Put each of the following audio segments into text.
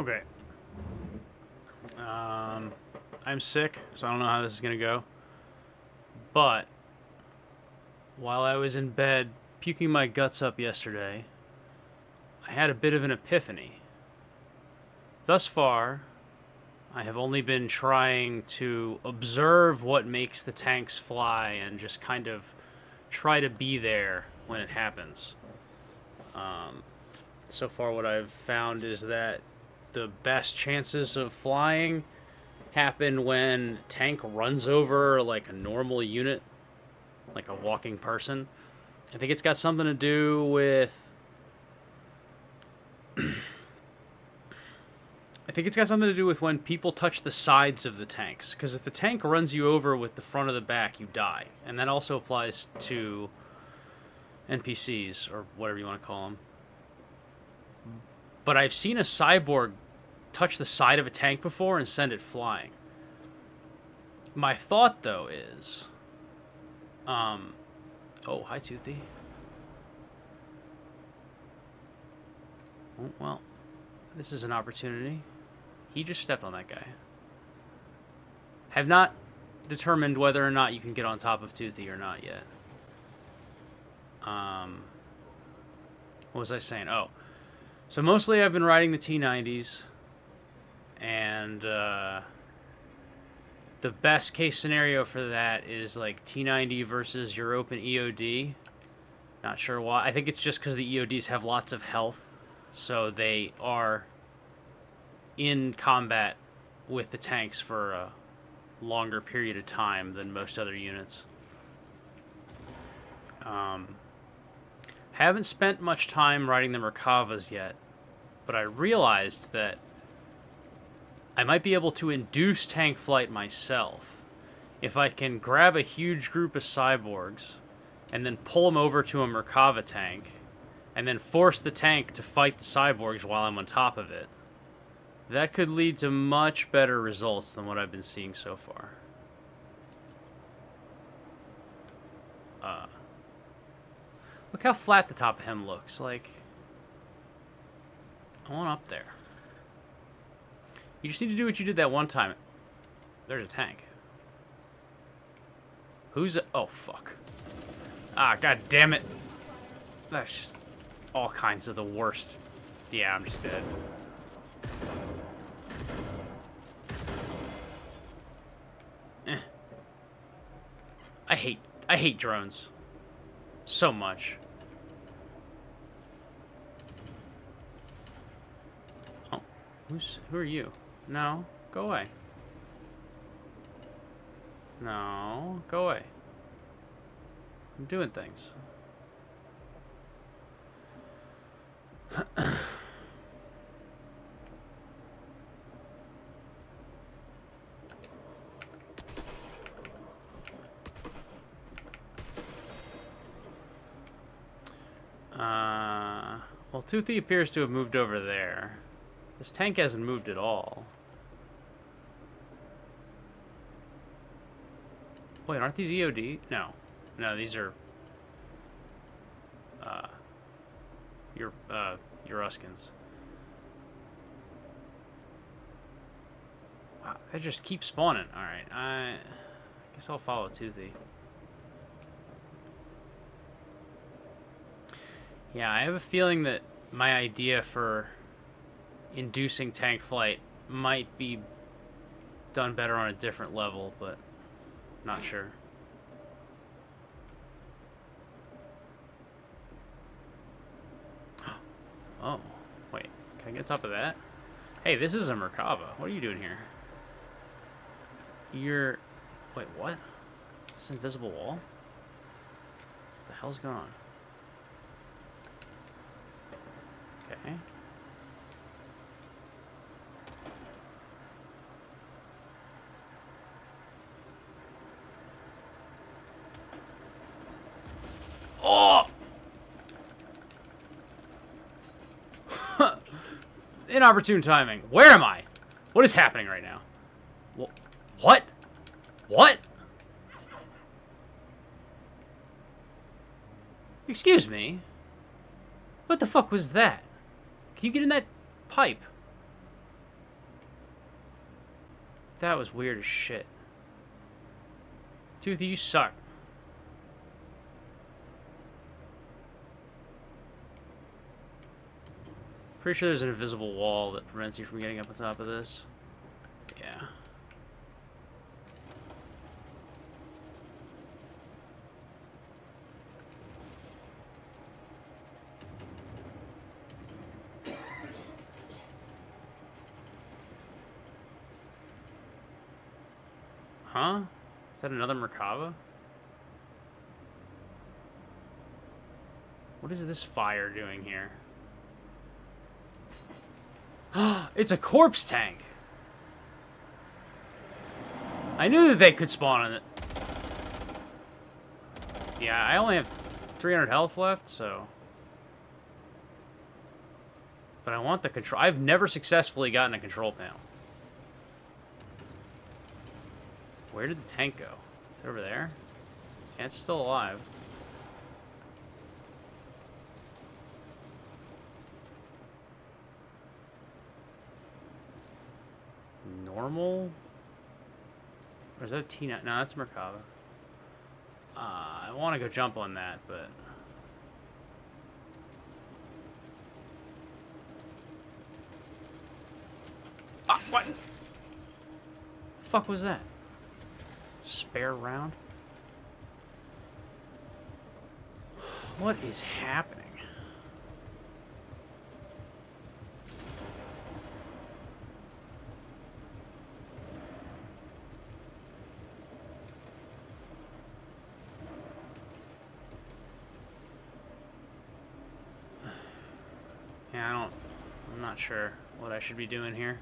Okay. Um, I'm sick, so I don't know how this is gonna go. But while I was in bed puking my guts up yesterday, I had a bit of an epiphany. Thus far, I have only been trying to observe what makes the tanks fly and just kind of try to be there when it happens. Um, so far, what I've found is that the best chances of flying happen when tank runs over like a normal unit, like a walking person. I think it's got something to do with. I think it's got something to do with when people touch the sides of the tanks. Because if the tank runs you over with the front of the back, you die. And that also applies to NPCs, or whatever you want to call them. But I've seen a cyborg touch the side of a tank before and send it flying. My thought, though, is... Um, oh, hi, Toothy. Oh, well, this is an opportunity. He just stepped on that guy. Have not determined whether or not you can get on top of Toothy or not yet. Um, what was I saying? Oh, so mostly I've been riding the T90s, and uh, the best case scenario for that is like T90 versus European EOD. Not sure why. I think it's just because the EODs have lots of health, so they are in combat with the tanks for a longer period of time than most other units. Um, haven't spent much time riding the Merkavas yet, but I realized that I might be able to induce tank flight myself if I can grab a huge group of cyborgs and then pull them over to a Merkava tank and then force the tank to fight the cyborgs while I'm on top of it. That could lead to much better results than what I've been seeing so far. Uh, look how flat the top of him looks. Like, I want up there. You just need to do what you did that one time. There's a tank. Who's a... Oh, fuck. Ah, god damn it. That's just all kinds of the worst. Yeah, I'm just dead. Eh. I hate I hate drones so much. Oh, who's who are you? No, go away. No, go away. I'm doing things. uh, well, Toothy appears to have moved over there. This tank hasn't moved at all. Wait, aren't these EOD? No. No, these are... Uh... Your, uh, Euruskans. Wow, they just keep spawning. Alright, I... guess I'll follow Toothy. Yeah, I have a feeling that my idea for inducing tank flight might be done better on a different level, but not sure. Oh, wait. Can I get top of that? Hey, this is a Merkava. What are you doing here? You're... Wait, what? This invisible wall? What the hell's going on? Inopportune timing. Where am I? What is happening right now? What? What? Excuse me? What the fuck was that? Can you get in that pipe? That was weird as shit. Toothy, you suck. Pretty sure there's an invisible wall that prevents you from getting up on top of this. Yeah. Huh? Is that another Merkava? What is this fire doing here? it's a corpse tank! I knew that they could spawn on it. Yeah, I only have 300 health left, so... But I want the control... I've never successfully gotten a control panel. Where did the tank go? It's over there? Yeah, it's still alive. Normal? Or is that a T-9? No, that's Merkava. Uh, I want to go jump on that, but... Ah, what? fuck was that? Spare round? What is happening? Yeah, I don't... I'm not sure what I should be doing here.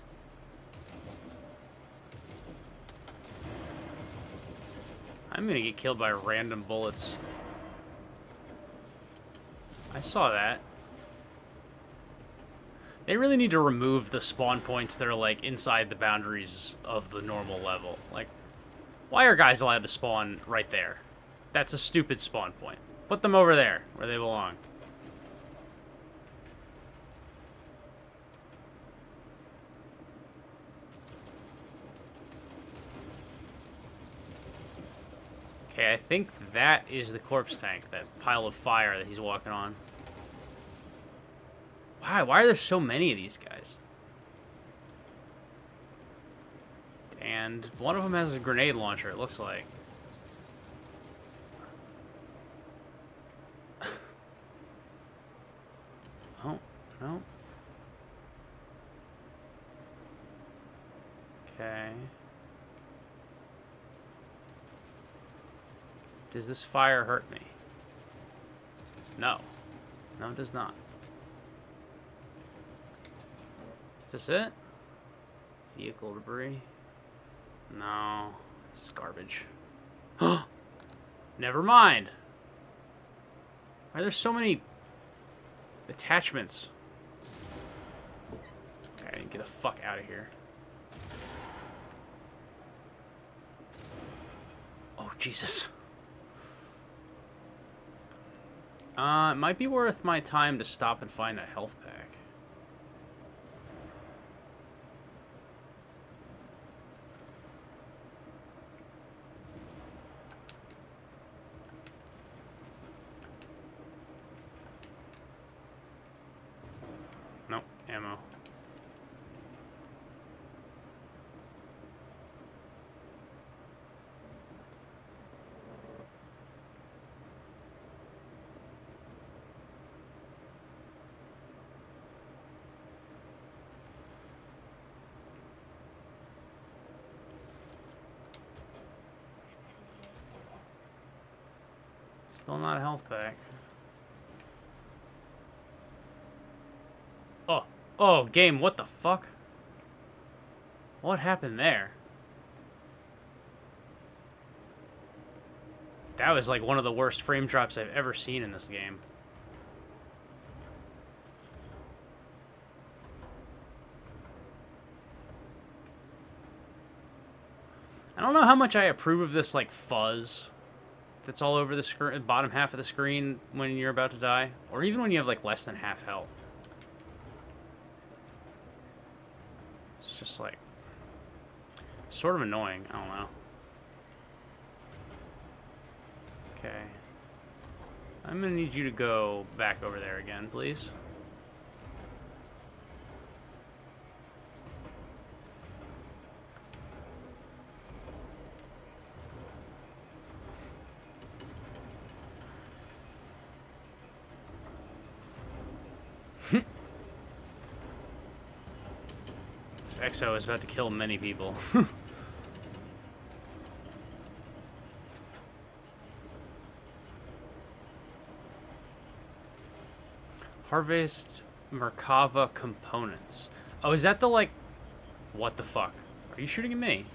I'm gonna get killed by random bullets. I saw that. They really need to remove the spawn points that are, like, inside the boundaries of the normal level. Like, why are guys allowed to spawn right there? That's a stupid spawn point. Put them over there, where they belong. Okay, I think that is the corpse tank, that pile of fire that he's walking on. Why? Why are there so many of these guys? And one of them has a grenade launcher, it looks like. oh, no. Okay. Does this fire hurt me? No. No, it does not. Is this it? Vehicle debris? No. It's garbage. Never mind. Why are there so many attachments? Okay, get the fuck out of here. Oh, Jesus. Uh, it might be worth my time to stop and find a health pack. Nope, ammo. Still not a health pack. Oh, game, what the fuck? What happened there? That was like one of the worst frame drops I've ever seen in this game. I don't know how much I approve of this, like, fuzz that's all over the screen, bottom half of the screen when you're about to die, or even when you have like less than half health. Just like Sort of annoying. I don't know. Okay. I'm gonna need you to go back over there again, please. Exo is about to kill many people. Harvest Merkava components. Oh, is that the, like... What the fuck? Are you shooting at me?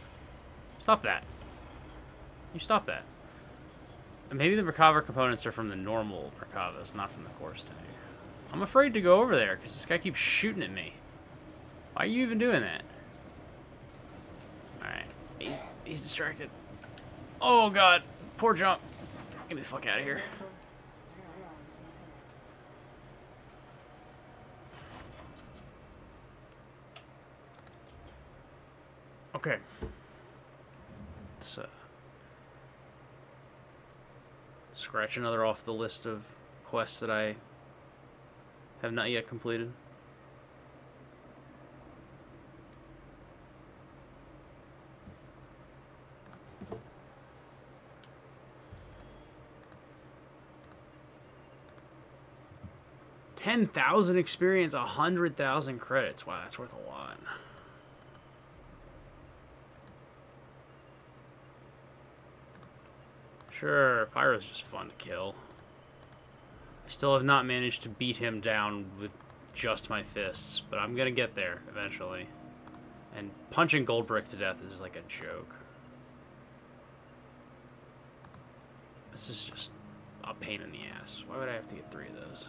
Stop that. You stop that. Maybe the Merkava components are from the normal Merkavas, not from the Chorus tank. I'm afraid to go over there, because this guy keeps shooting at me. Why are you even doing that? Alright. He, he's distracted. Oh, God. Poor jump. Get me the fuck out of here. Okay. Let's uh, scratch another off the list of quests that I have not yet completed. Ten thousand experience, a hundred thousand credits. Wow, that's worth a lot. Sure, Pyro's just fun to kill. I still have not managed to beat him down with just my fists, but I'm gonna get there eventually. And punching Goldbrick to death is like a joke. This is just a pain in the ass. Why would I have to get three of those?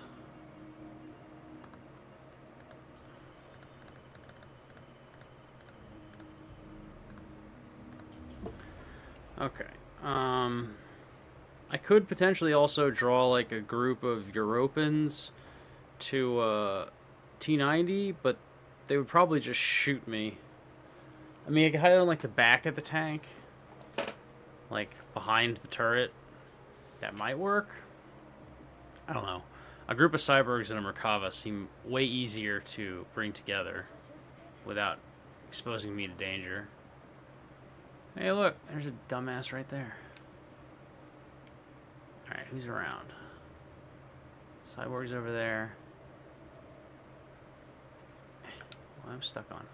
Okay. Um... I could potentially also draw like a group of Europans to uh, T90, but they would probably just shoot me. I mean, I could hide on like the back of the tank, like behind the turret. That might work. I don't know. A group of cyborgs and a Merkava seem way easier to bring together without exposing me to danger. Hey, look, there's a dumbass right there. Alright, who's around? Cyborg's over there. Well, I'm stuck on.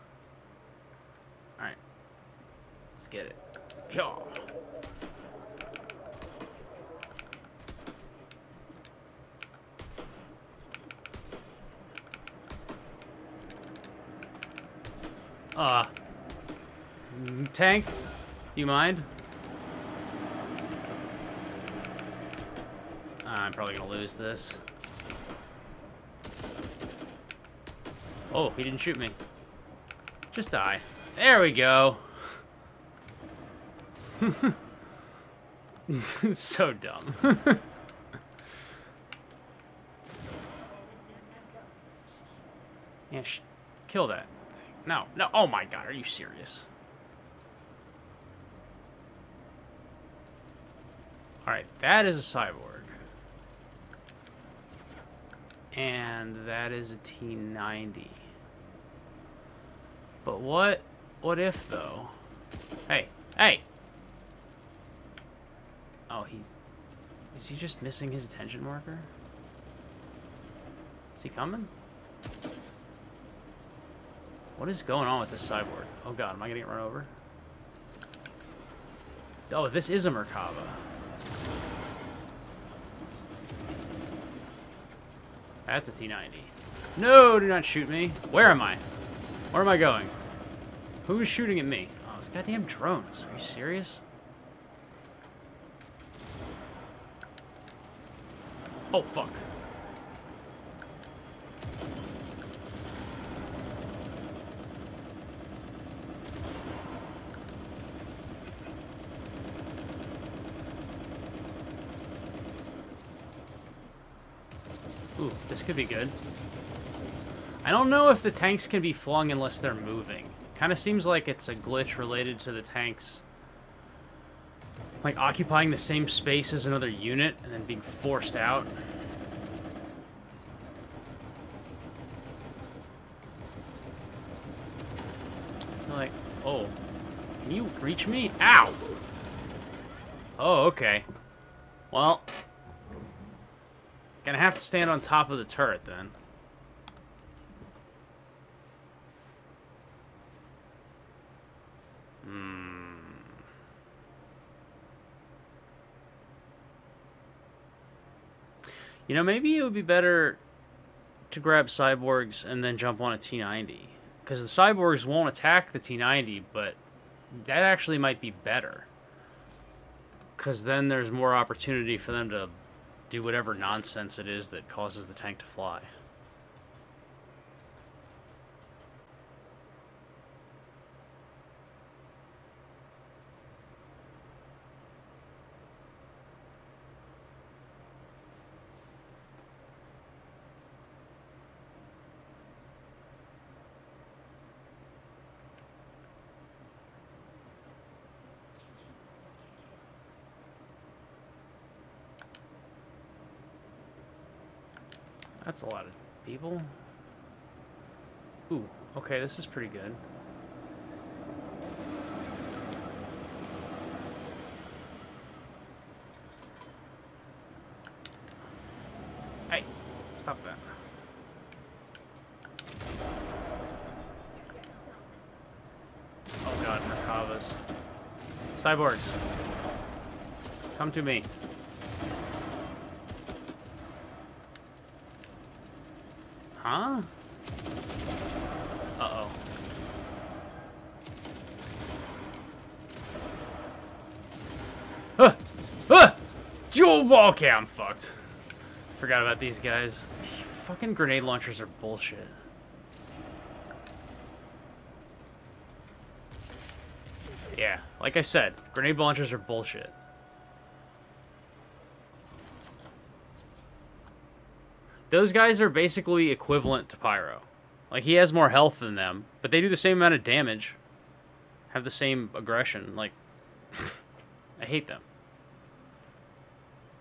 Alright. Let's get it. Yo! Uh. Tank? Do you mind? I'm probably gonna lose this. Oh, he didn't shoot me. Just die. There we go. so dumb. yeah, kill that. No, no. Oh my god, are you serious? Alright, that is a cyborg. And that is a T90. But what, what if though? Hey, hey! Oh, he's, is he just missing his attention marker? Is he coming? What is going on with this cyborg? Oh god, am I gonna get run over? Oh, this is a Merkava. That's a T-90. No, do not shoot me. Where am I? Where am I going? Who's shooting at me? Oh, those goddamn drones. Are you serious? Oh, fuck. This could be good. I don't know if the tanks can be flung unless they're moving. Kind of seems like it's a glitch related to the tanks. Like occupying the same space as another unit and then being forced out. Like, oh, can you reach me? Ow! Oh, okay. Well, gonna have to stand on top of the turret then. Hmm. You know, maybe it would be better to grab cyborgs and then jump on a T90. Because the cyborgs won't attack the T90, but that actually might be better. Because then there's more opportunity for them to do whatever nonsense it is that causes the tank to fly. That's a lot of people. Ooh, okay, this is pretty good. Hey, stop that. Oh god, Merkavas. Cyborgs. Come to me. Huh? Uh-oh. Huh! Huh! Jewel I'm fucked. Forgot about these guys. Fucking grenade launchers are bullshit. Yeah, like I said, grenade launchers are bullshit. Those guys are basically equivalent to Pyro. Like, he has more health than them, but they do the same amount of damage. Have the same aggression. Like, I hate them.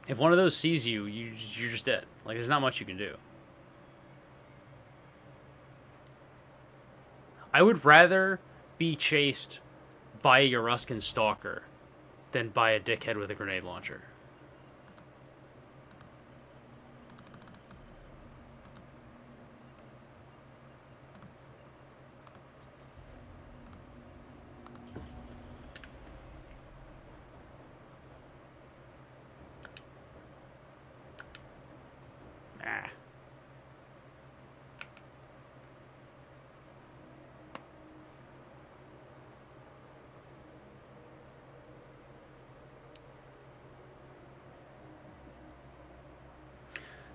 If one of those sees you, you you're just dead. Like, there's not much you can do. I would rather be chased by a Euruskan stalker than by a dickhead with a grenade launcher. Ah.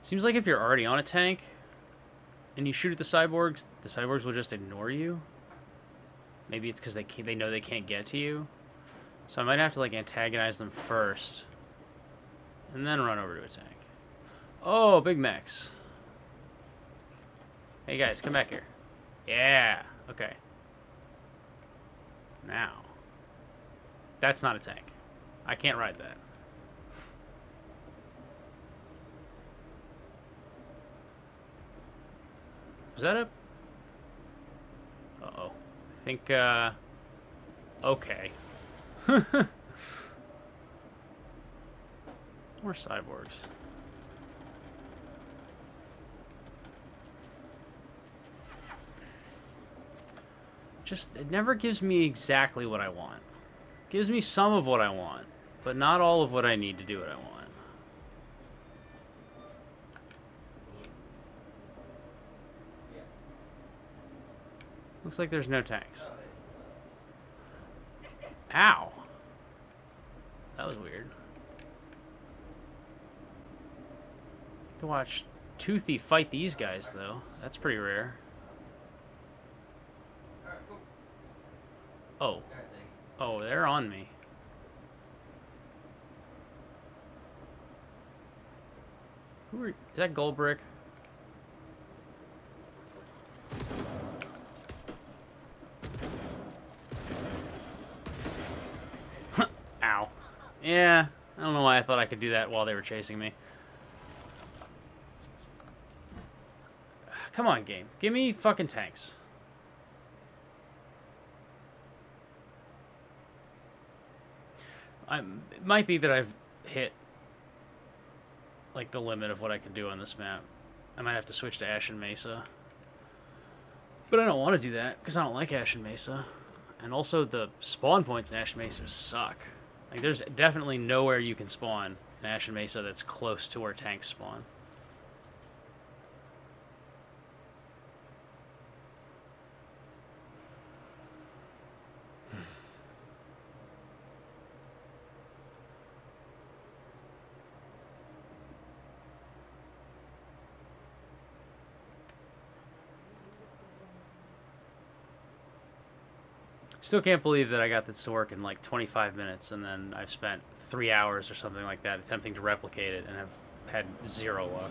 Seems like if you're already on a tank and you shoot at the cyborgs, the cyborgs will just ignore you. Maybe it's because they they know they can't get to you. So I might have to like antagonize them first, and then run over to a tank. Oh, Big Max. Hey guys, come back here. Yeah. Okay. Now. That's not a tank. I can't ride that. Was that a... Uh-oh. I think, uh... Okay. More cyborgs. Just, it never gives me exactly what I want. It gives me some of what I want, but not all of what I need to do what I want. Looks like there's no tanks. Ow. That was weird. To watch Toothy fight these guys, though. That's pretty rare. Oh. Oh, they're on me. Who are... Is that Goldbrick? Yeah, I don't know why I thought I could do that while they were chasing me. Come on, game. Give me fucking tanks. I'm, it might be that I've hit like the limit of what I can do on this map. I might have to switch to Ashen Mesa. But I don't want to do that because I don't like Ashen Mesa. And also the spawn points in Ashen Mesa suck. Like there's definitely nowhere you can spawn in Ashen Mesa that's close to where tanks spawn. Still can't believe that I got this to work in like 25 minutes and then I've spent three hours or something like that attempting to replicate it and have had zero luck.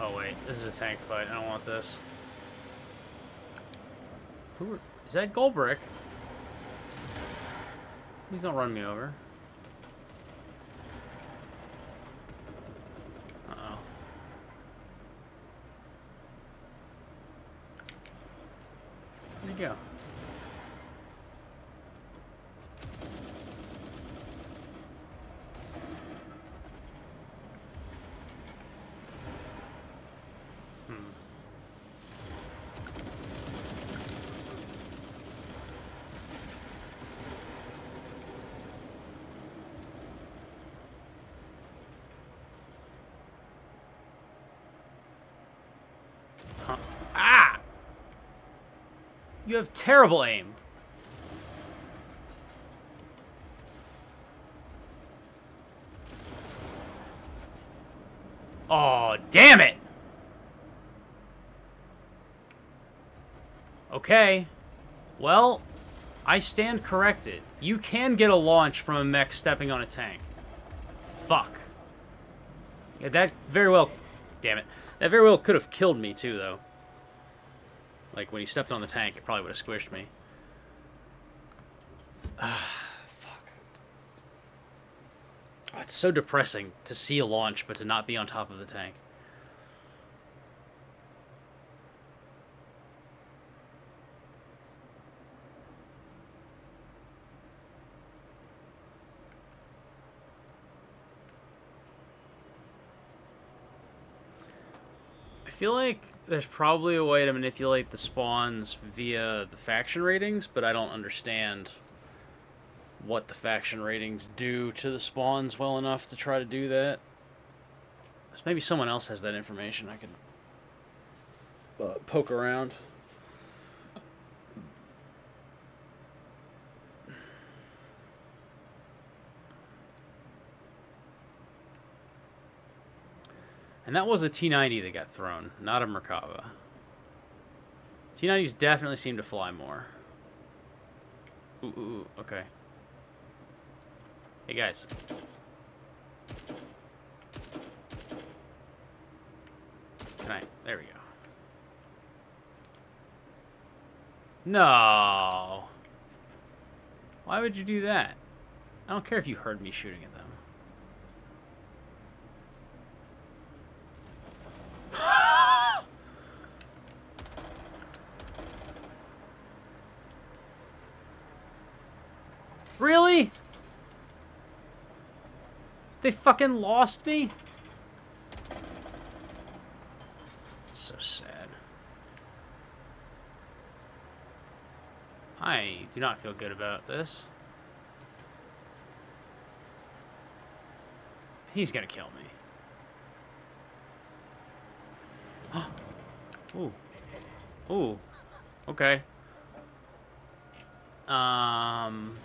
Oh wait, this is a tank fight. I don't want this. Who are, is that Goldbrick? Please don't run me over. Uh-oh. Where'd he go? You have terrible aim. Oh, damn it! Okay. Well, I stand corrected. You can get a launch from a mech stepping on a tank. Fuck. Yeah, that very well... Damn it. That very well could have killed me, too, though. Like, when he stepped on the tank, it probably would have squished me. Ah, fuck. It's so depressing to see a launch, but to not be on top of the tank. I feel like there's probably a way to manipulate the spawns via the faction ratings, but I don't understand what the faction ratings do to the spawns well enough to try to do that. So maybe someone else has that information I could uh, poke around. And that was a T90 that got thrown, not a Merkava. T90s definitely seem to fly more. Ooh, ooh, ooh, okay. Hey, guys. Can I? There we go. No. Why would you do that? I don't care if you heard me shooting at them. Really? They fucking lost me? It's so sad. I do not feel good about this. He's gonna kill me. Ooh. Ooh. Okay. Um...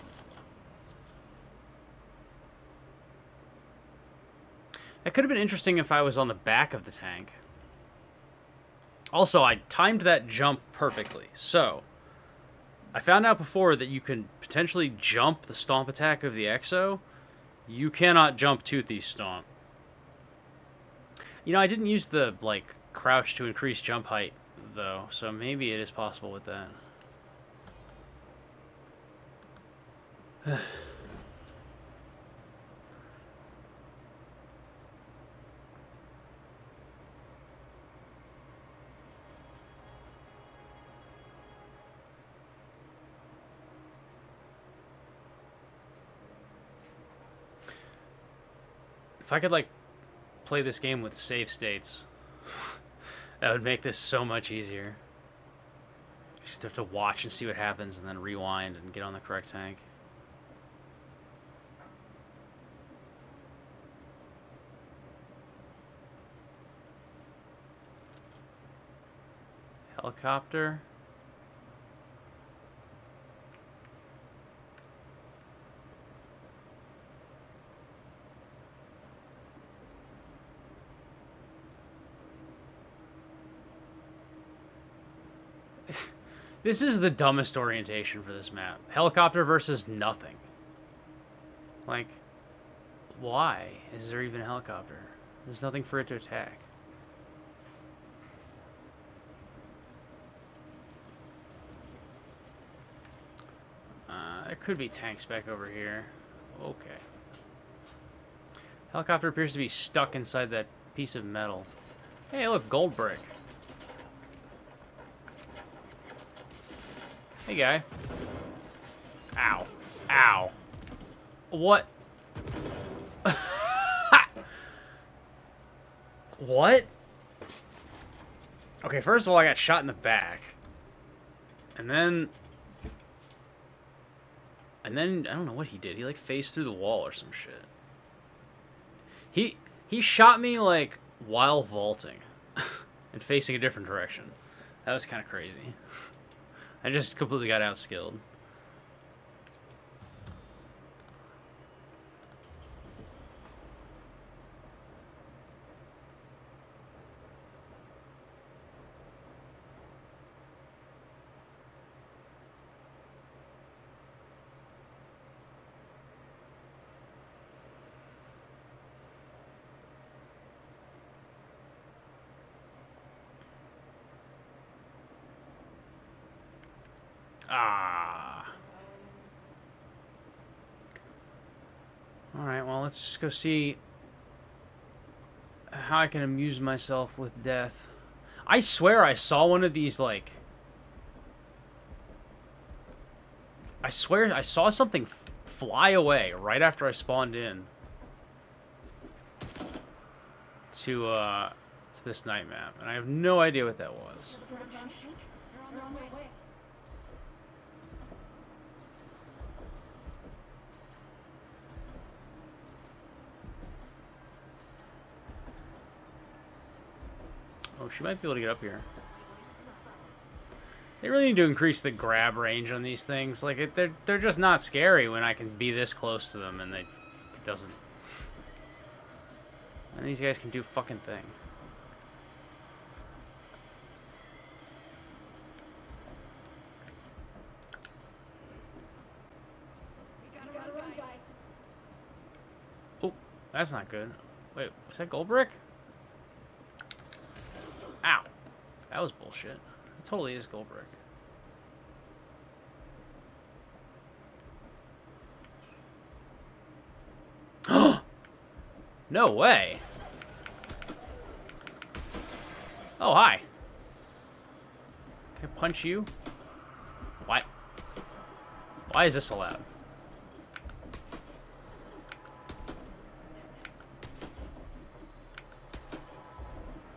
It could have been interesting if I was on the back of the tank. Also, I timed that jump perfectly. So, I found out before that you can potentially jump the stomp attack of the Exo. You cannot jump Toothy's stomp. You know, I didn't use the, like, crouch to increase jump height, though, so maybe it is possible with that. If I could, like, play this game with save states, that would make this so much easier. Just have to watch and see what happens and then rewind and get on the correct tank. Helicopter. This is the dumbest orientation for this map. Helicopter versus nothing. Like, why is there even a helicopter? There's nothing for it to attack. Uh, there could be tanks back over here. Okay. Helicopter appears to be stuck inside that piece of metal. Hey, look, Goldbrick. Hey, guy. Ow. Ow. What? what? Okay, first of all, I got shot in the back. And then... And then, I don't know what he did. He, like, phased through the wall or some shit. He, he shot me, like, while vaulting. and facing a different direction. That was kind of crazy. I just completely got outskilled. Ah. Alright, well, let's just go see how I can amuse myself with death. I swear I saw one of these, like... I swear I saw something fly away right after I spawned in. To, uh, to this night map. And I have no idea what that was. Oh, she might be able to get up here. They really need to increase the grab range on these things. Like, it, they're, they're just not scary when I can be this close to them and they, it doesn't. And these guys can do fucking thing. Oh, that's not good. Wait, was that Goldbrick? Ow. That was bullshit. It totally is Goldbrick. no way. Oh, hi. Can I punch you? Why? Why is this allowed?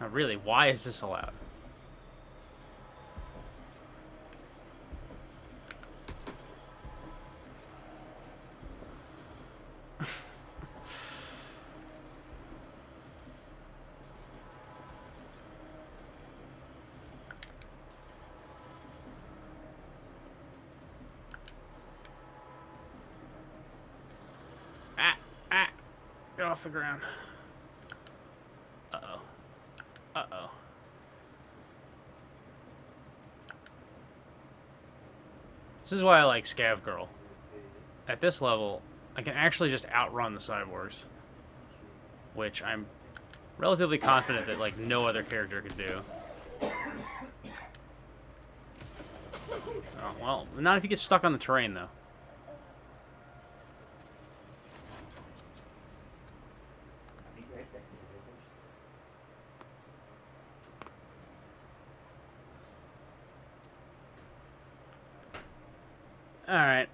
No, really, why is this allowed? ah, ah, get off the ground. Uh-oh. Uh-oh. This is why I like Scav Girl. At this level, I can actually just outrun the cyborgs. Which I'm relatively confident that like no other character could do. Oh, well, not if you get stuck on the terrain, though. Alright.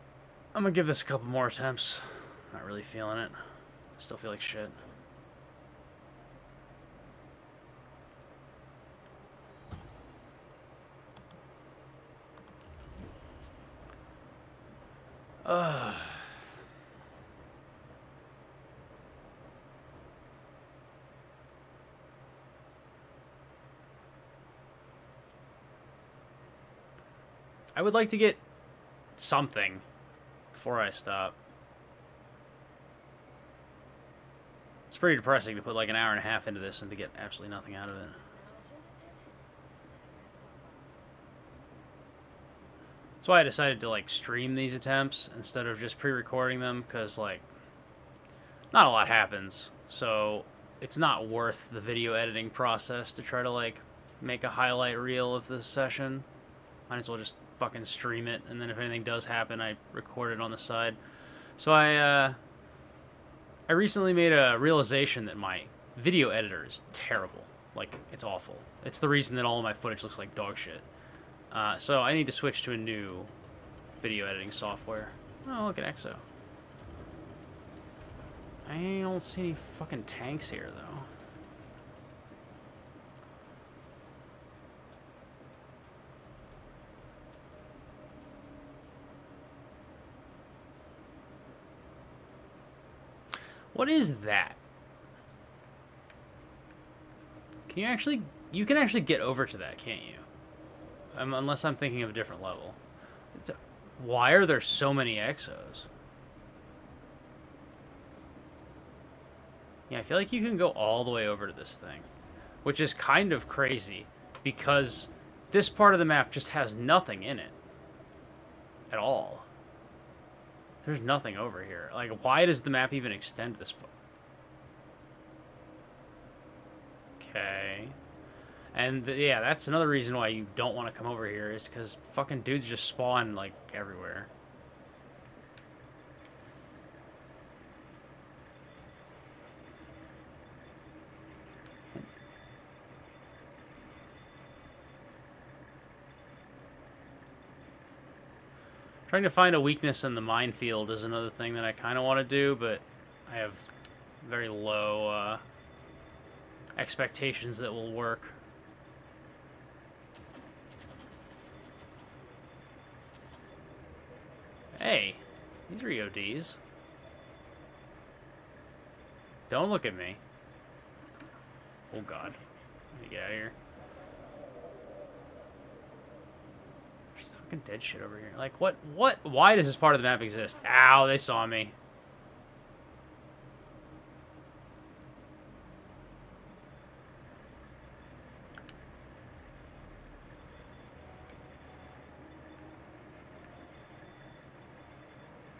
I'm gonna give this a couple more attempts. Not really feeling it. Still feel like shit. Ugh. I would like to get something before I stop. It's pretty depressing to put like an hour and a half into this and to get absolutely nothing out of it. That's why I decided to like stream these attempts instead of just pre-recording them because like not a lot happens. So it's not worth the video editing process to try to like make a highlight reel of this session. Might as well just fucking stream it, and then if anything does happen, I record it on the side. So I, uh, I recently made a realization that my video editor is terrible. Like, it's awful. It's the reason that all my footage looks like dog shit. Uh, so I need to switch to a new video editing software. Oh, look at EXO. I don't see any fucking tanks here, though. What is that? Can you actually... You can actually get over to that, can't you? Um, unless I'm thinking of a different level. A, why are there so many exos? Yeah, I feel like you can go all the way over to this thing. Which is kind of crazy. Because this part of the map just has nothing in it. At all. There's nothing over here. Like, why does the map even extend this far? Okay. And, yeah, that's another reason why you don't want to come over here, is because fucking dudes just spawn, like, everywhere. Trying to find a weakness in the minefield is another thing that I kind of want to do, but I have very low uh, expectations that will work. Hey, these are EODs. Don't look at me. Oh god. Let me get out of here. Fucking dead shit over here. Like, what, what, why does this part of the map exist? Ow, they saw me.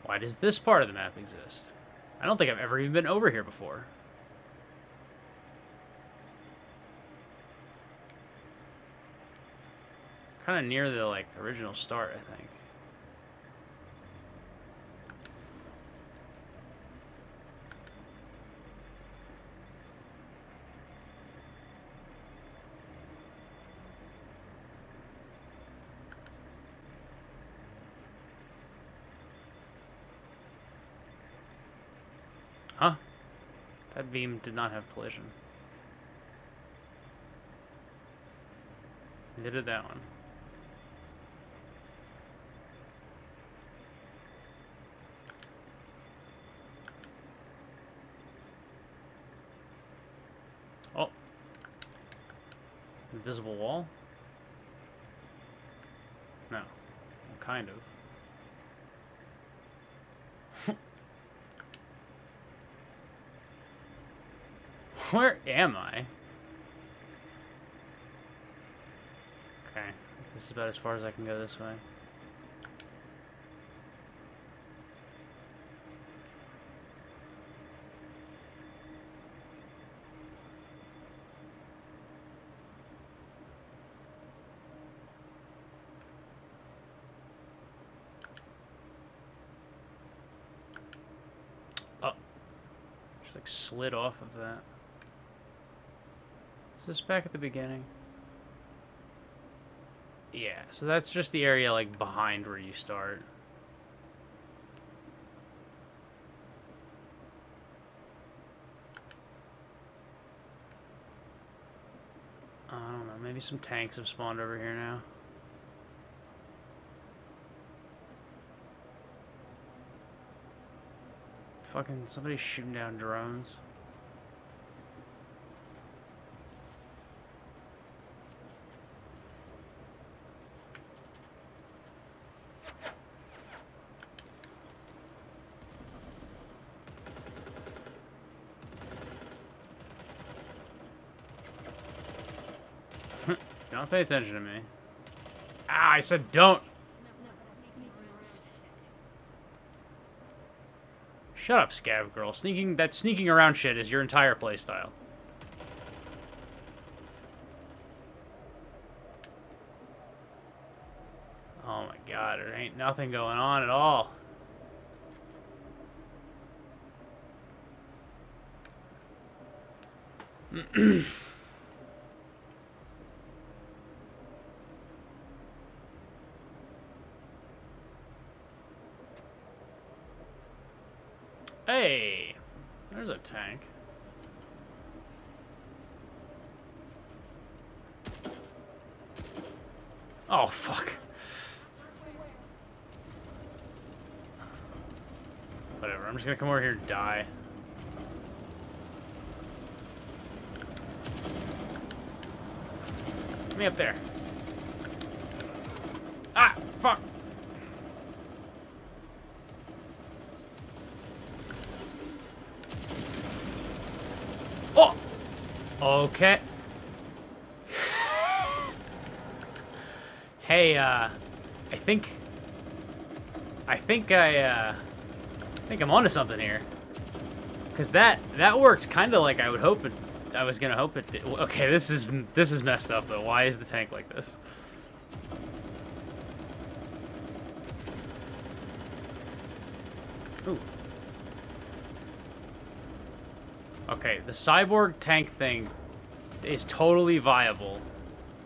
Why does this part of the map exist? I don't think I've ever even been over here before. Kind of near the like original start, I think. Huh? That beam did not have collision. Neither did that one. Invisible wall? No. Kind of. Where am I? Okay. This is about as far as I can go this way. Slid off of that. Is this back at the beginning? Yeah, so that's just the area like behind where you start. I don't know, maybe some tanks have spawned over here now. Fucking somebody shooting down drones. don't pay attention to me. Ah, I said don't! Shut up, Scav Girl. Sneaking that sneaking around shit is your entire playstyle. Oh my god, there ain't nothing going on at all. Hey, there's a tank. Oh, fuck. Whatever, I'm just gonna come over here and die. Get me up there. Ah, fuck. Okay. hey, uh, I think, I think I, uh, I think I'm onto something here. Cause that, that worked kind of like I would hope it, I was gonna hope it did. Okay, this is, this is messed up though. Why is the tank like this? Ooh. Okay, the cyborg tank thing is totally viable.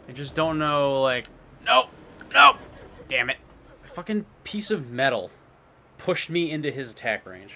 I just don't know, like... Nope! Nope! Damn it. A fucking piece of metal pushed me into his attack range.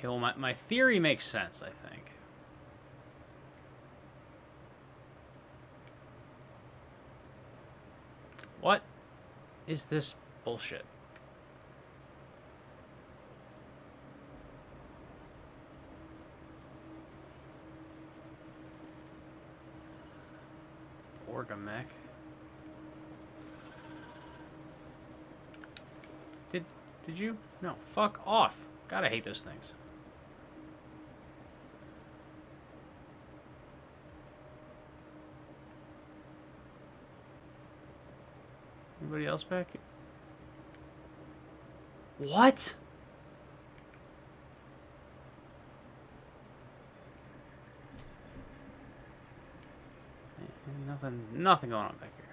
Okay, well, my, my theory makes sense, I think. What is this bullshit? Orgamech. Did did you? No, fuck off. I hate those things. Anybody else back? What? Nothing, nothing going on back here.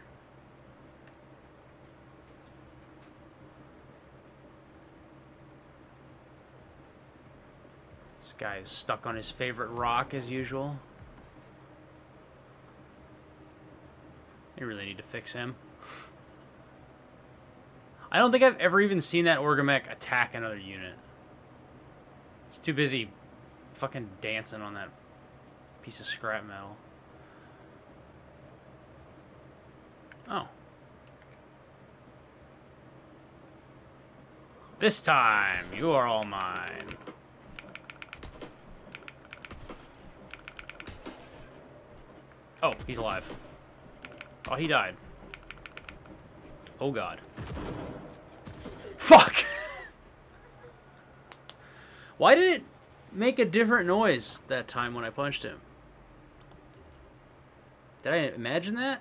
This guy is stuck on his favorite rock as usual. They really need to fix him. I don't think I've ever even seen that Orgamech attack another unit. It's too busy fucking dancing on that piece of scrap metal. Oh. This time, you are all mine. Oh, he's alive. Oh, he died. Oh, God. Fuck! Why did it make a different noise that time when I punched him? Did I imagine that?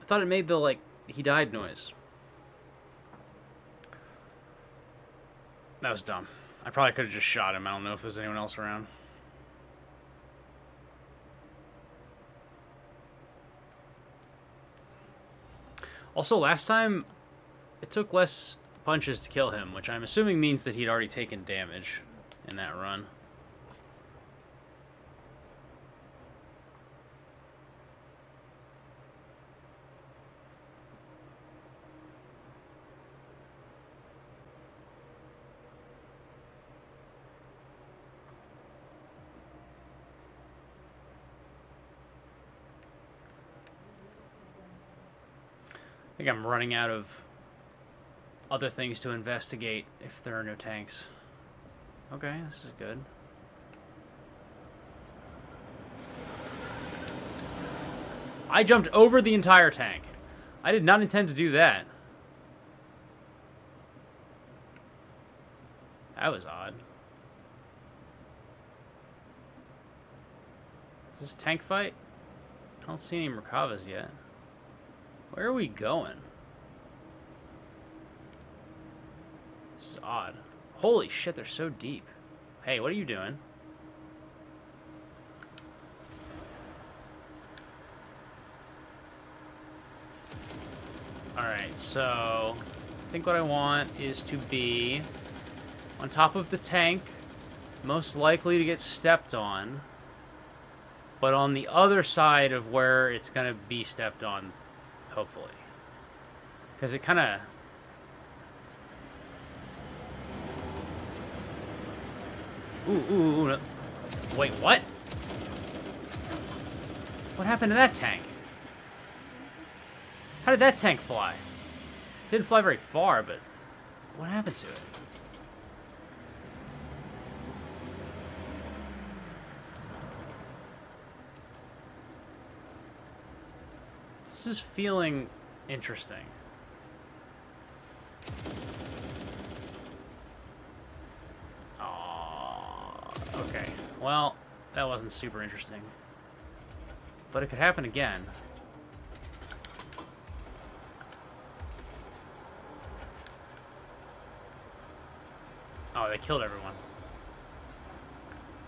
I thought it made the, like, he died noise. That was dumb. I probably could have just shot him. I don't know if there's anyone else around. Also, last time, it took less punches to kill him, which I'm assuming means that he'd already taken damage in that run. I think I'm running out of other things to investigate if there are no tanks. Okay, this is good. I jumped over the entire tank. I did not intend to do that. That was odd. Is this tank fight? I don't see any Merkavas yet. Where are we going? This is odd. Holy shit, they're so deep. Hey, what are you doing? Alright, so... I think what I want is to be on top of the tank, most likely to get stepped on, but on the other side of where it's going to be stepped on hopefully. Because it kind of... Ooh, ooh, ooh. Wait, what? What happened to that tank? How did that tank fly? Didn't fly very far, but what happened to it? This is feeling interesting. Oh, okay. Well, super interesting. But it could happen again. Oh, they killed everyone.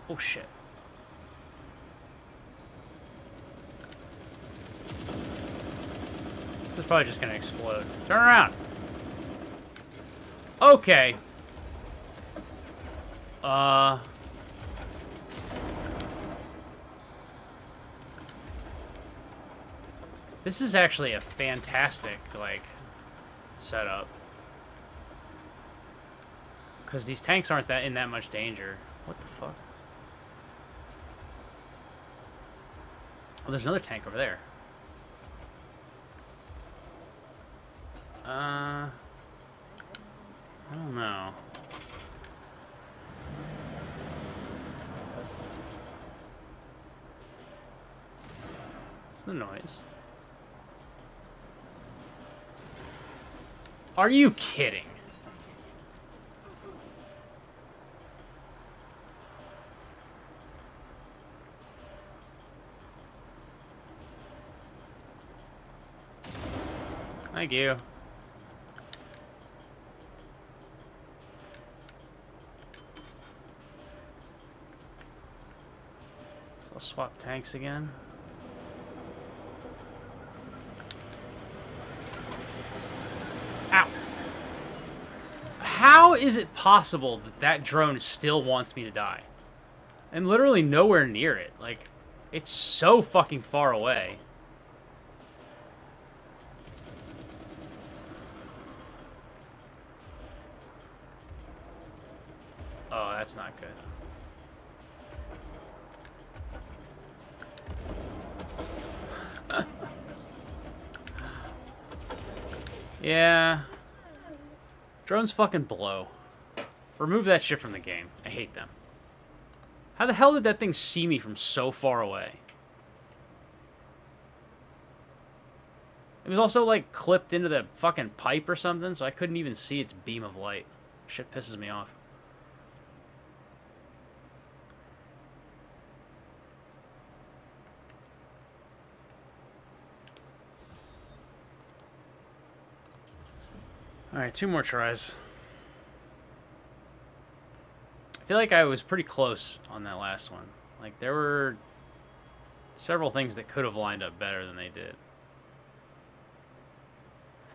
Oh, shit. This is probably just gonna explode. Turn around! Okay. Uh... This is actually a fantastic, like, setup. Because these tanks aren't that in that much danger. What the fuck? Oh, there's another tank over there. Uh, I don't know. What's the noise? Are you kidding? Thank you. I'll swap tanks again. is it possible that that drone still wants me to die? I'm literally nowhere near it. Like, it's so fucking far away. Oh, that's not good. yeah. Drones fucking blow. Remove that shit from the game. I hate them. How the hell did that thing see me from so far away? It was also, like, clipped into the fucking pipe or something, so I couldn't even see its beam of light. Shit pisses me off. Alright, two more tries. I feel like I was pretty close on that last one. Like, there were several things that could have lined up better than they did.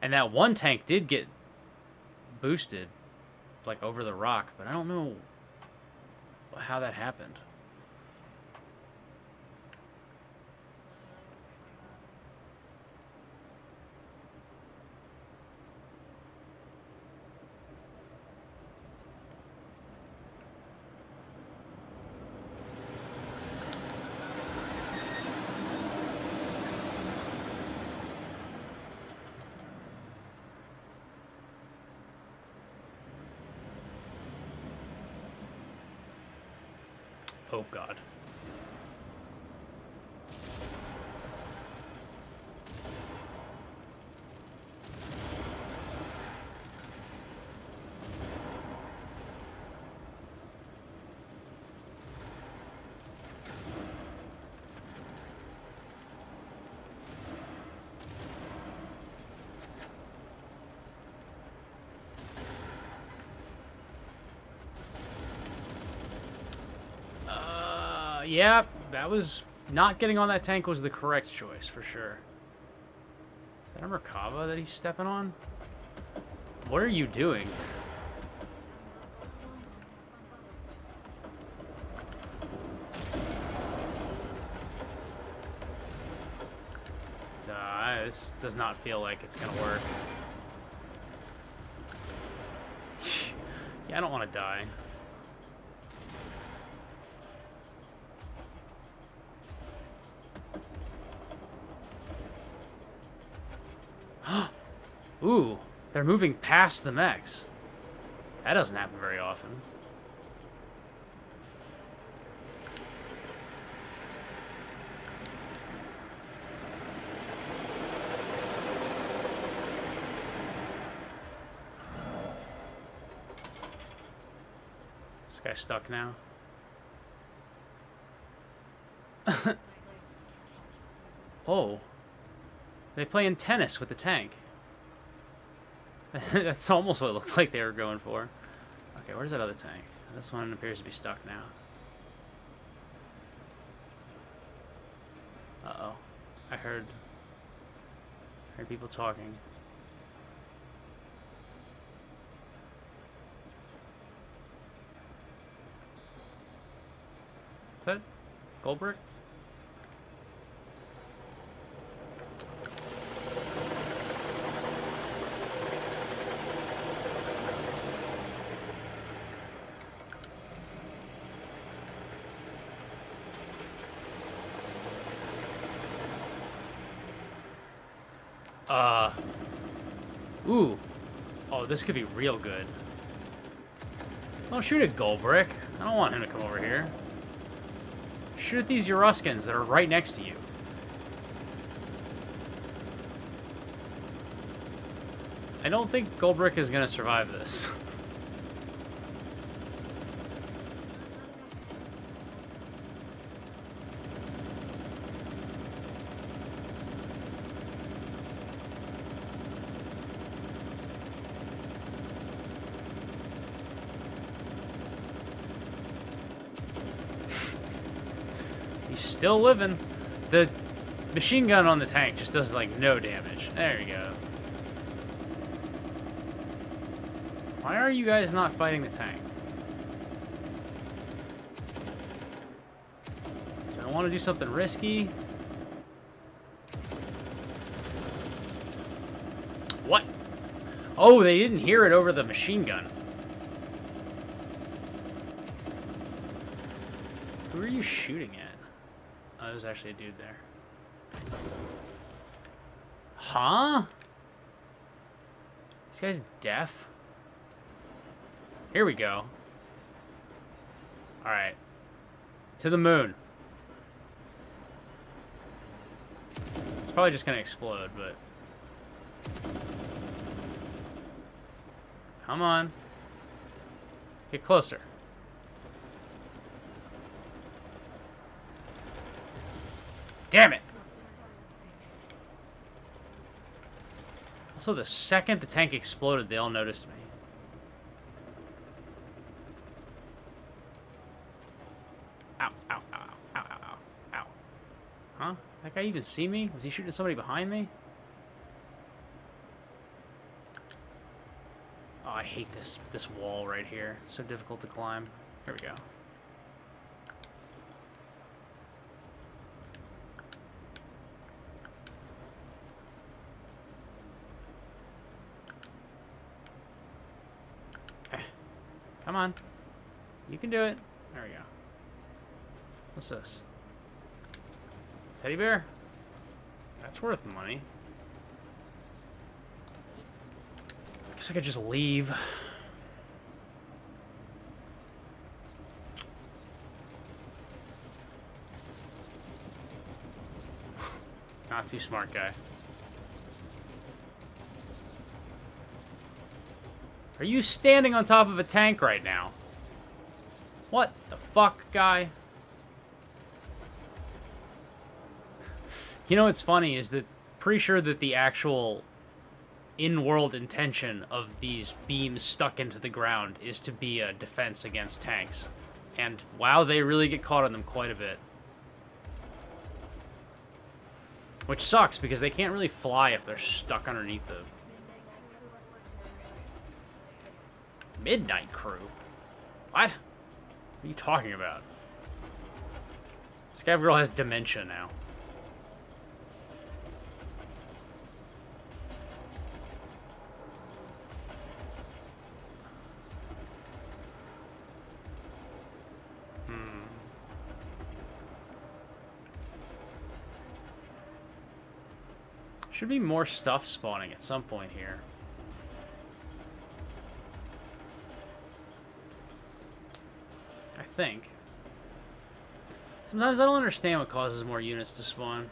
And that one tank did get boosted, like, over the rock, but I don't know how that happened. Oh, God. Uh, yeah, that was... Not getting on that tank was the correct choice, for sure. Is that a Merkava that he's stepping on? What are you doing? This does not feel like it's gonna work. yeah, I don't want to die. Ooh, they're moving past the mechs. That doesn't happen very often. This guy's stuck now. oh. They playing tennis with the tank. That's almost what it looks like they were going for. Okay, where's that other tank? This one appears to be stuck now. Uh-oh. I heard... heard people talking. Is that Goldbrick? Uh. Ooh. Oh, this could be real good. Don't shoot at Goldbrick. I don't want him to come over here. Shoot at these Euruskans that are right next to you. I don't think Goldbrick is going to survive this. He's still living. The machine gun on the tank just does like no damage. There you go. Why are you guys not fighting the tank? Do I want to do something risky? What? Oh, they didn't hear it over the machine gun. Who are you shooting at? There's actually a dude there. Huh? This guy's deaf? Here we go. Alright. To the moon. It's probably just gonna explode, but... Come on. Get closer. Damn it! Also, the second the tank exploded, they all noticed me. Ow, ow, ow, ow, ow, ow, ow. Huh? That guy even see me? Was he shooting somebody behind me? Oh, I hate this this wall right here. It's so difficult to climb. Here we go. Come on. You can do it. There we go. What's this? Teddy bear? That's worth money. I guess I could just leave. Not too smart guy. Are you standing on top of a tank right now? What the fuck, guy? You know what's funny is that pretty sure that the actual in-world intention of these beams stuck into the ground is to be a defense against tanks. And wow, they really get caught on them quite a bit. Which sucks because they can't really fly if they're stuck underneath the Midnight Crew? What? What are you talking about? Scav Girl has dementia now. Hmm. Should be more stuff spawning at some point here. Think. Sometimes I don't understand what causes more units to spawn.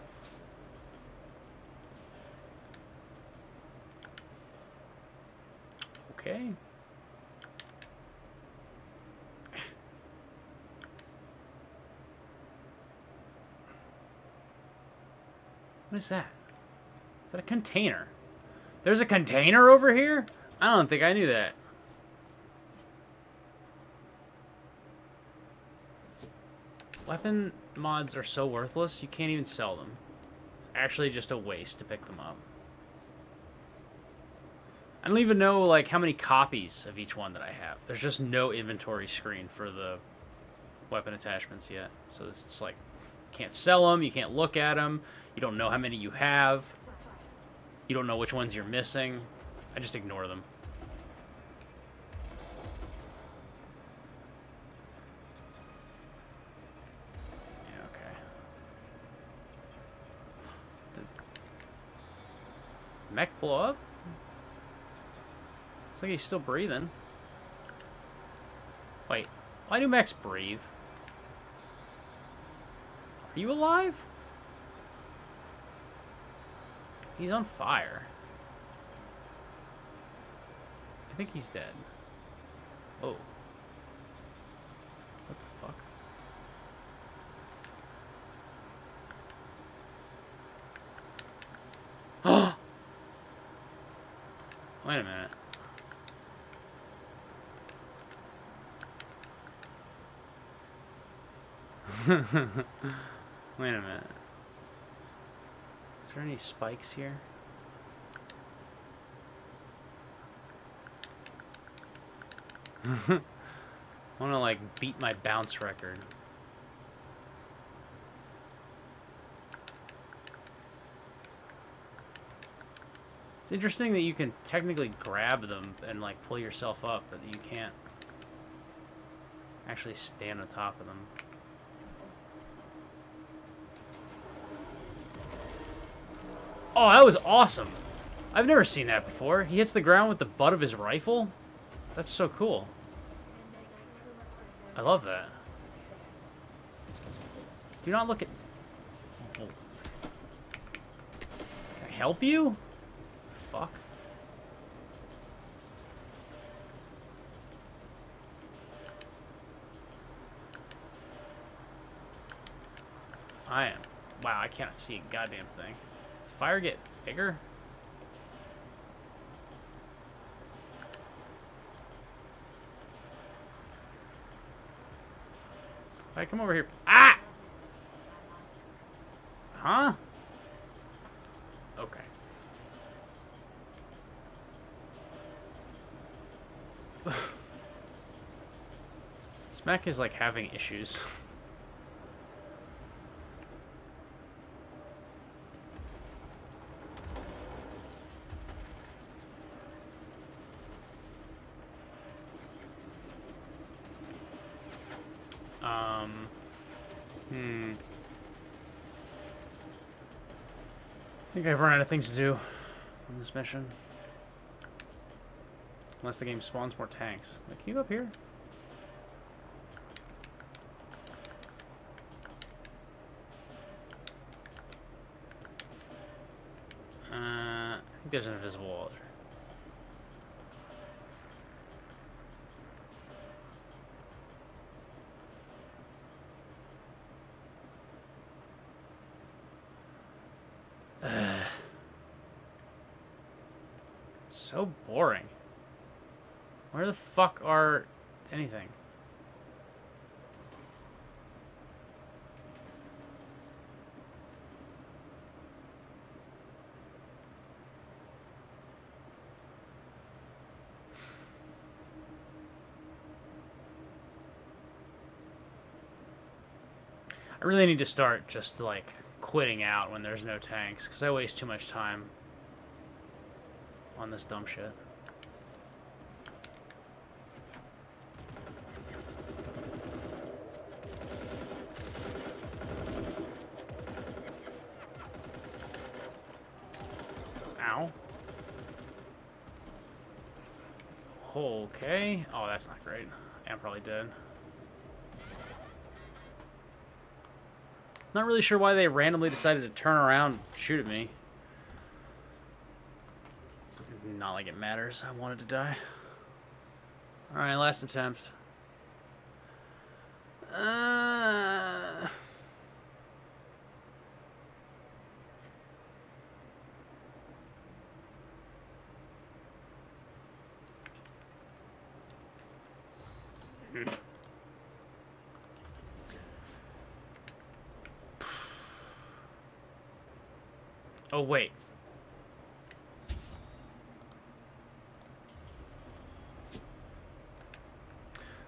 Okay. What is that? Is that a container? There's a container over here? I don't think I knew that. Weapon mods are so worthless, you can't even sell them. It's actually just a waste to pick them up. I don't even know like how many copies of each one that I have. There's just no inventory screen for the weapon attachments yet. So it's like, you can't sell them, you can't look at them, you don't know how many you have, you don't know which ones you're missing. I just ignore them. Mech blow up? Looks like he's still breathing. Wait, why do mechs breathe? Are you alive? He's on fire. I think he's dead. Oh. What the fuck? Oh! Wait a minute. Wait a minute. Is there any spikes here? I want to like beat my bounce record. It's interesting that you can technically grab them and like pull yourself up, but you can't actually stand on top of them. Oh, that was awesome. I've never seen that before. He hits the ground with the butt of his rifle? That's so cool. I love that. Do not look at... Can I help you? Fuck. I am. Wow, I can't see a goddamn thing. Fire get bigger? I come over here... Ah! Huh? Okay. Smack is like having issues. Um, hmm. I think I've run out of things to do on this mission. Unless the game spawns more tanks. Like, can you go up here? Uh, I think there's an invisible wall there. So boring. Where the fuck are anything? I really need to start just like quitting out when there's no tanks because I waste too much time on this dumb shit. Ow. Okay. Oh, that's not great. I'm probably dead. Not really sure why they randomly decided to turn around and shoot at me. Not like it matters. I wanted to die. Alright, last attempt. Uh... Oh, wait.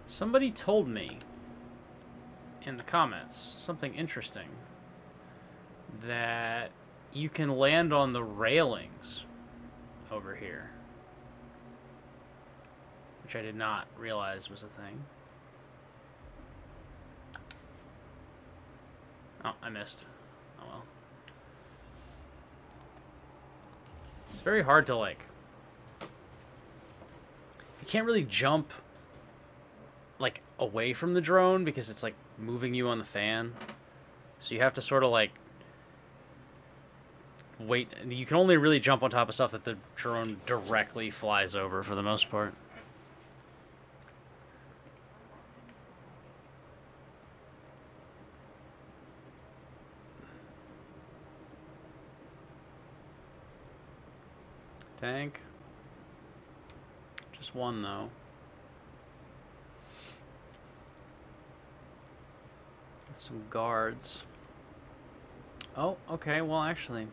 Somebody told me in the comments something interesting that you can land on the railings over here. Which I did not realize was a thing. Oh, I missed. Oh well. It's very hard to, like... You can't really jump like away from the drone because it's like moving you on the fan. So you have to sort of like wait. You can only really jump on top of stuff that the drone directly flies over for the most part. Tank. Just one though. some guards. Oh, okay, well, actually...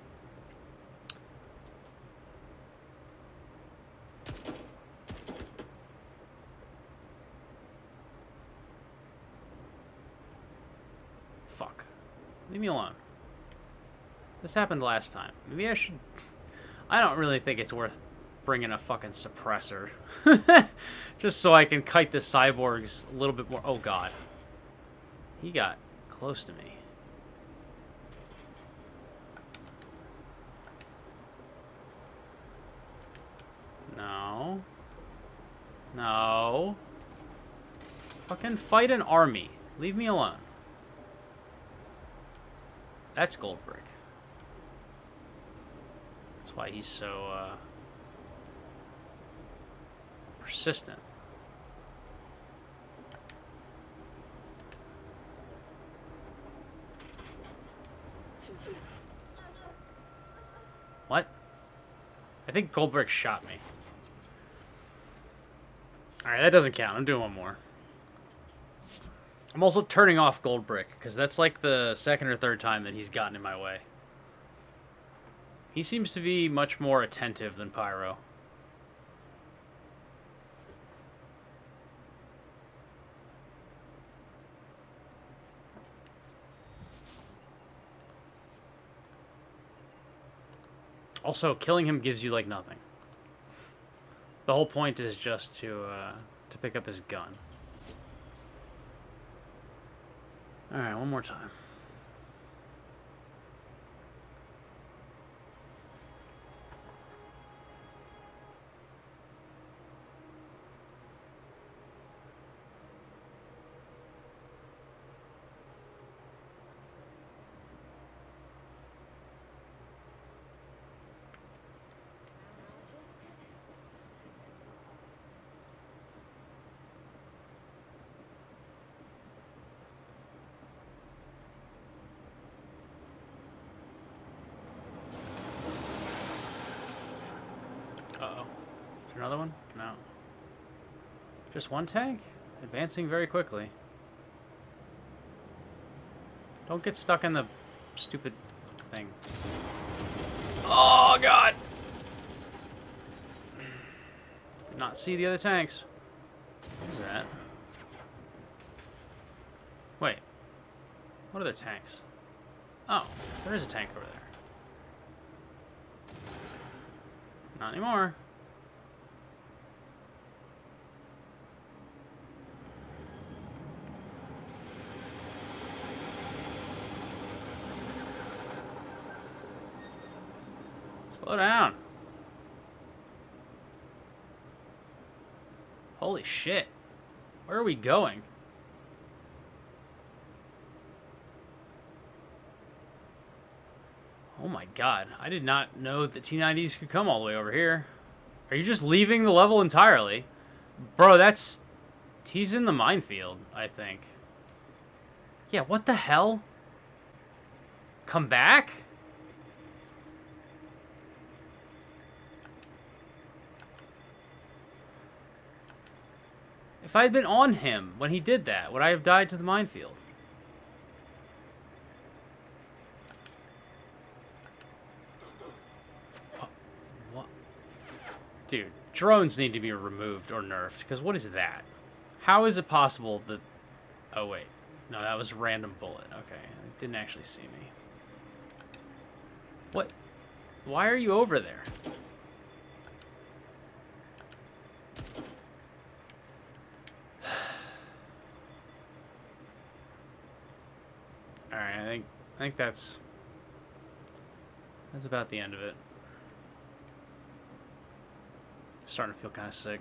Fuck. Leave me alone. This happened last time. Maybe I should... I don't really think it's worth bringing a fucking suppressor. Just so I can kite the cyborgs a little bit more... Oh, God. He got close to me. No. No. Fucking fight an army. Leave me alone. That's Goldbrick. That's why he's so, uh, persistent. What? I think Goldbrick shot me. Alright, that doesn't count. I'm doing one more. I'm also turning off Goldbrick, because that's like the second or third time that he's gotten in my way. He seems to be much more attentive than Pyro. Also, killing him gives you, like, nothing. The whole point is just to, uh, to pick up his gun. Alright, one more time. Uh-oh. Is there another one? No. Just one tank? Advancing very quickly. Don't get stuck in the stupid thing. Oh, God! Did not see the other tanks. What is that? Wait. What other tanks? Oh, there is a tank over there. Not anymore. Slow down. Holy shit. Where are we going? Oh my god, I did not know that T-90s could come all the way over here. Are you just leaving the level entirely? Bro, that's... He's in the minefield, I think. Yeah, what the hell? Come back? If I had been on him when he did that, would I have died to the minefield? What? Dude, drones need to be removed or nerfed, because what is that? How is it possible that... Oh, wait. No, that was random bullet. Okay, it didn't actually see me. What? Why are you over there? Alright, I think I think that's that's about the end of it. Starting to feel kind of sick.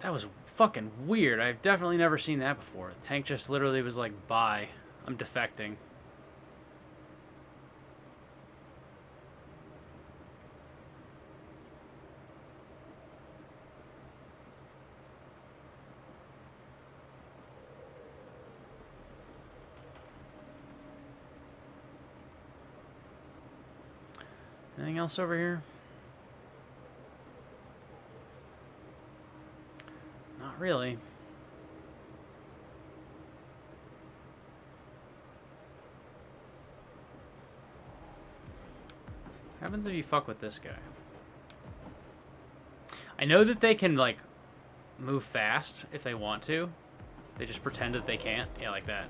That was fucking weird. I've definitely never seen that before. The tank just literally was like, bye. I'm defecting. Else over here? Not really. What happens if you fuck with this guy? I know that they can, like, move fast if they want to. They just pretend that they can't. Yeah, like that.